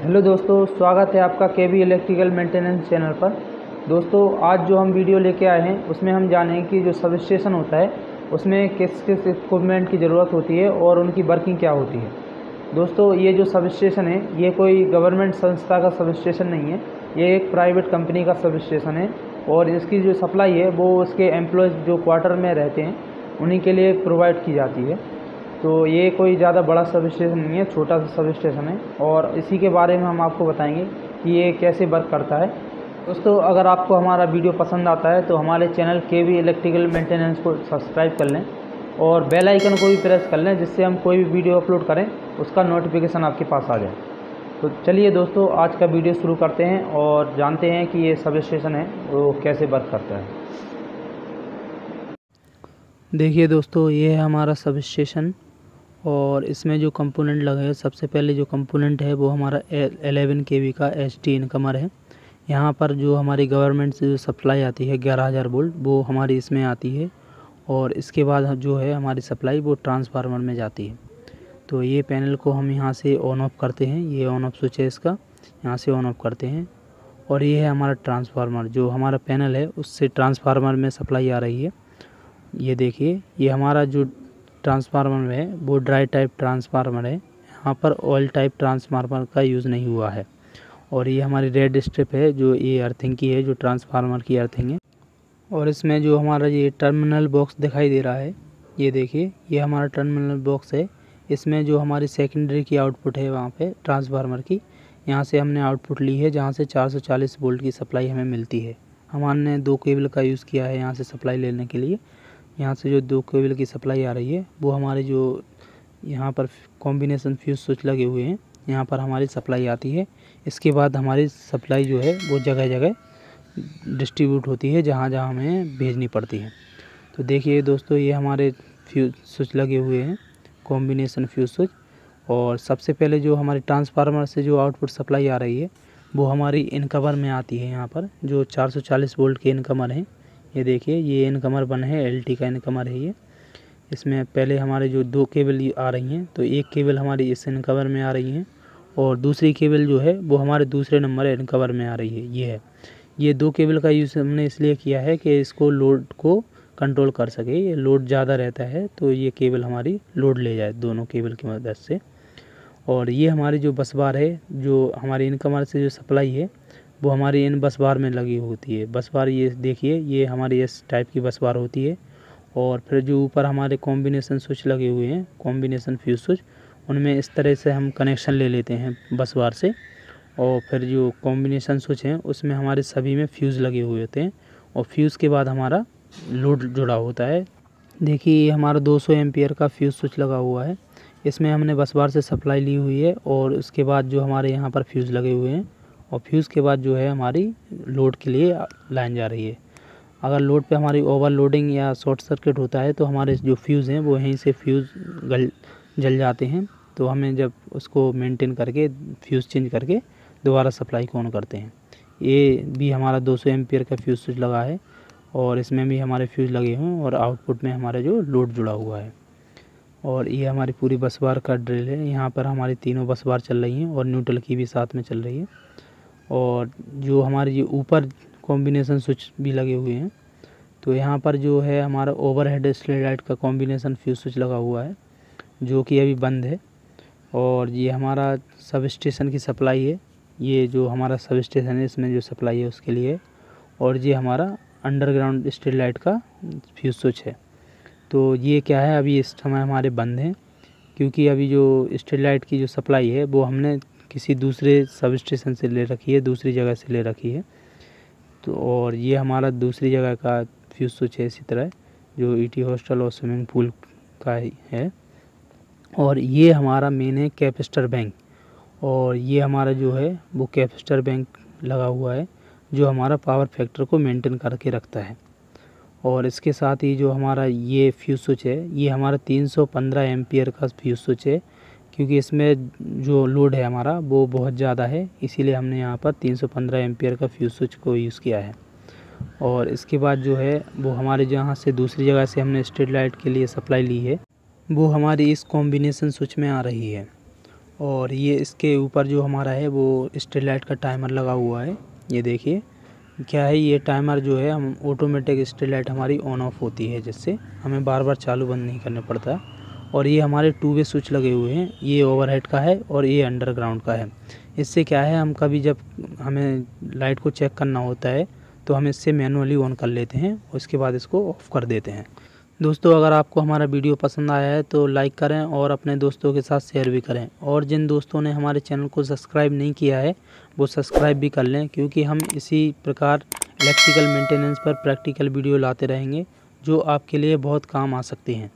Hello दोस्तों, स्वागत है आपका के बी इलेक्ट्रिकल मेंटेनेंस चैनल पर। दोस्तों, आज जो हम वीडियो लेके आए हैं, उसमें हम जानेंगे कि जो सब स्टेशन होता है, उसमें किस किस इक्विपमेंट की ज़रूरत होती है और उनकी वर्किंग क्या होती है। दोस्तों, ये जो सब स्टेशन है, ये कोई गवर्नमेंट संस्था का सब स्टेशन नहीं है, ये एक प्राइवेट कंपनी का सब स्टेशन है और इसकी जो सप्लाई है, वो उसके एम्प्लॉयज़ जो क्वार्टर में रहते हैं, उन्हीं के लिए प्रोवाइड की जाती है। तो ये कोई ज़्यादा बड़ा सब स्टेशन नहीं है, छोटा सा सब स्टेशन है। और इसी के बारे में हम आपको बताएँगे कि ये कैसे वर्क करता है। दोस्तों, अगर आपको हमारा वीडियो पसंद आता है तो हमारे चैनल के वी इलेक्ट्रिकल मेंटेनेंस को सब्सक्राइब कर लें और बेल आइकन को भी प्रेस कर लें, जिससे हम कोई भी वीडियो अपलोड करें, उसका नोटिफिकेशन आपके पास आ जाए। तो चलिए दोस्तों, आज का वीडियो शुरू करते हैं और जानते हैं कि ये सब स्टेशन है, वो कैसे वर्क करता है। देखिए दोस्तों, ये है हमारा सब स्टेशन और इसमें जो कंपोनेंट लगे हैं, सबसे पहले जो कंपोनेंट है, वो हमारा एलेवन के वी का एच टी इनकमर है। यहाँ पर जो हमारी गवर्नमेंट से जो सप्लाई आती है, ग्यारह हज़ार बोल्ट वो हमारी इसमें आती है और इसके बाद जो है, हमारी सप्लाई वो ट्रांसफार्मर में जाती है। तो ये पैनल को हम यहाँ से ऑन ऑफ़ करते हैं, ये ऑन ऑफ़ स्विच है इसका, यहाँ से ऑन ऑफ़ करते हैं और ये है हमारा ट्रांसफार्मर जो हमारा पैनल है, उससे ट्रांसफार्मर में सप्लाई आ रही है। ये देखिए, ये हमारा जो ट्रांसफार्मर है वो ड्राई टाइप ट्रांसफार्मर है। यहाँ पर ऑयल टाइप ट्रांसफार्मर का यूज़ नहीं हुआ है। और ये हमारी रेड स्ट्रिप है, जो ये अर्थिंग की है, जो ट्रांसफार्मर की अर्थिंग है। और इसमें जो हमारा ये टर्मिनल बॉक्स दिखाई दे रहा है, ये देखिए, ये हमारा टर्मिनल बॉक्स है। इसमें जो हमारी सेकेंडरी की आउटपुट है, वहाँ पे ट्रांसफार्मर की, यहाँ से हमने आउटपुट ली है, जहाँ से 440 वोल्ट की सप्लाई हमें मिलती है। हमारे दो केबल का यूज़ किया है यहाँ से सप्लाई लेने के लिए। यहाँ से जो दो केबल की सप्लाई आ रही है, वो हमारे जो यहाँ पर कॉम्बिनेशन फ्यूज स्विच लगे हुए हैं, यहाँ पर हमारी सप्लाई आती है। इसके बाद हमारी सप्लाई जो है, वो जगह जगह डिस्ट्रीब्यूट होती है जहाँ जहाँ हमें भेजनी पड़ती है। तो देखिए दोस्तों, ये हमारे फ्यूज स्विच लगे हुए हैं कॉम्बिनेशन फ्यूज स्विच और सबसे पहले जो हमारे ट्रांसफार्मर से जो आउटपुट सप्लाई आ रही है, वो हमारी इनकवर में आती है यहाँ पर, जो 440 वोल्ट के इनकमर हैं। ये देखिए, ये एन कमर बन है एल टी का एन कमर है ये। इसमें पहले हमारे जो दो केबल आ रही हैं तो एक केबल हमारी इस एन कवर में आ रही हैं और दूसरी केबल जो है, वो हमारे दूसरे नंबर एन कवर में आ रही है, ये है। ये दो केबल का यूज़ हमने इसलिए किया है कि इसको लोड को कंट्रोल कर सके, ये लोड ज़्यादा रहता है तो ये केबल हमारी लोड ले जाए दोनों केबल की मदद से। और ये हमारी जो बस बार है, जो हमारी इनकमर से जो सप्लाई है वो हमारी इन बस बार में लगी होती है। बस बार ये देखिए, ये हमारी इस टाइप की बस बार होती है। और फिर जो ऊपर हमारे कॉम्बिनेशन स्विच लगे हुए हैं कॉम्बिनेशन फ्यूज स्विच उनमें इस तरह से हम कनेक्शन ले लेते हैं बस बार से। और फिर जो कॉम्बिनेशन स्विच हैं, उसमें हमारे सभी में फ्यूज़ लगे हुए होते हैं। और फ्यूज़ के बाद हमारा लोड जुड़ा होता है। देखिए, ये हमारा 200 एम्पियर का फ्यूज़ स्विच लगा हुआ है। इसमें हमने बस बार से सप्लाई ली हुई है और उसके बाद जो हमारे यहाँ पर फ्यूज़ लगे हुए हैं और फ्यूज़ के बाद जो है हमारी लोड के लिए लाइन जा रही है। अगर लोड पे हमारी ओवरलोडिंग या शॉर्ट सर्किट होता है तो हमारे जो फ्यूज़ हैं, वो यहीं से फ्यूज़ गल, जल जाते हैं। तो हमें जब उसको मेंटेन करके फ्यूज़ चेंज करके दोबारा सप्लाई को ऑन करते हैं? ये भी हमारा 200 सौ का फ्यूज़ स्विच लगा है और इसमें भी हमारे फ्यूज़ लगे हुए हैं और आउटपुट में हमारा जो लोड जुड़ा हुआ है। और ये हमारी पूरी बस बार का ड्रिल है। यहाँ पर हमारी तीनों बस बार चल रही हैं और न्यूट्रल की भी साथ में चल रही है। और जो हमारे ये ऊपर कॉम्बिनेशन स्विच भी लगे हुए हैं तो यहाँ पर जो है हमारा ओवरहेड लाइट का कॉम्बिनेशन फ्यूज स्विच लगा हुआ है, जो कि अभी बंद है। और ये हमारा सब स्टेशन की सप्लाई है, ये जो हमारा सब स्टेशन है, इसमें जो सप्लाई है उसके लिए। और ये हमारा अंडरग्राउंड स्ट्रीट लाइट का फ्यूज स्विच है। तो ये क्या है, अभी इस समय हमारे बंद हैं, क्योंकि अभी जो स्ट्रीट लाइट की जो सप्लाई है, वो हमने किसी दूसरे सब स्टेशन से ले रखी है, दूसरी जगह से ले रखी है। तो और ये हमारा दूसरी जगह का फ्यूज स्विच है इसी तरह, जो ईटी हॉस्टल और स्विमिंग पूल का है और ये हमारा मेन है कैपेस्टर बैंक और ये हमारा जो है, वो कैपेस्टर बैंक लगा हुआ है, जो हमारा पावर फैक्टर को मेंटेन करके रखता है। और इसके साथ ही जो हमारा ये फ्यूज स्विच है, ये हमारा 315 एम्पियर का फ्यूज स्विच है क्योंकि इसमें जो लोड है हमारा, वो बहुत ज़्यादा है। इसीलिए हमने यहाँ पर 315 एम्पियर का फ्यूज स्विच को यूज़ किया है। और इसके बाद जो है, वो हमारे जहाँ से दूसरी जगह से हमने स्ट्रीट लाइट के लिए सप्लाई ली है, वो हमारी इस कॉम्बिनेसन स्विच में आ रही है। और ये इसके ऊपर जो हमारा है, वो स्ट्रीट लाइट का टाइमर लगा हुआ है। ये देखिए, क्या है, ये टाइमर जो है, हम ऑटोमेटिक स्ट्रीट लाइट हमारी ऑन ऑफ़ होती है, जिससे हमें बार बार चालू बंद नहीं करना पड़ता। और ये हमारे टू वे स्विच लगे हुए हैं। ये ओवरहेड का है और ये अंडरग्राउंड का है। इससे क्या है, हम कभी जब हमें लाइट को चेक करना होता है तो हम इससे मैनुअली ऑन कर लेते हैं उसके बाद इसको ऑफ़ कर देते हैं। दोस्तों, अगर आपको हमारा वीडियो पसंद आया है तो लाइक करें और अपने दोस्तों के साथ शेयर भी करें। और जिन दोस्तों ने हमारे चैनल को सब्सक्राइब नहीं किया है, वो सब्सक्राइब भी कर लें, क्योंकि हम इसी प्रकार इलेक्ट्रिकल मेंटेनेंस पर प्रैक्टिकल वीडियो लाते रहेंगे, जो आपके लिए बहुत काम आ सकती हैं।